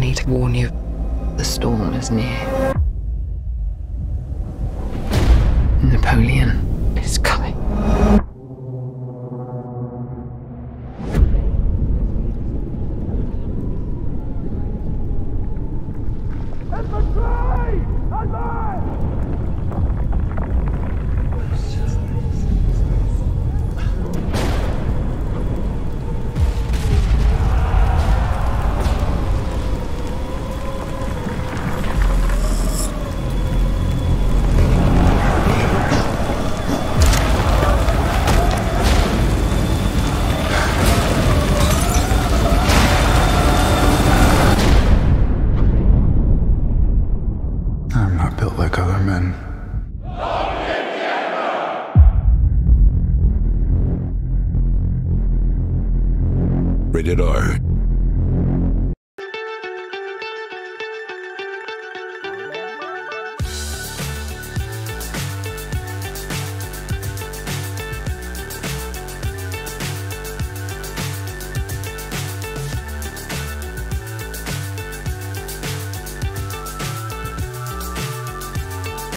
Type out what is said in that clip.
need to warn you. The storm is near. Napoleon is coming. I'm other. Rated R.